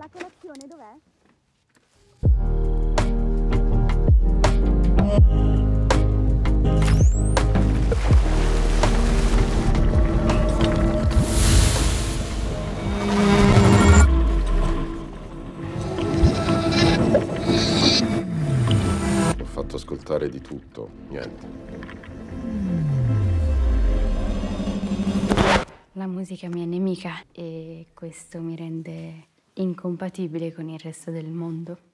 la colazione dov'è? Ho fatto ascoltare di tutto, niente. La musica è mia nemica e questo mi rende incompatibile con il resto del mondo.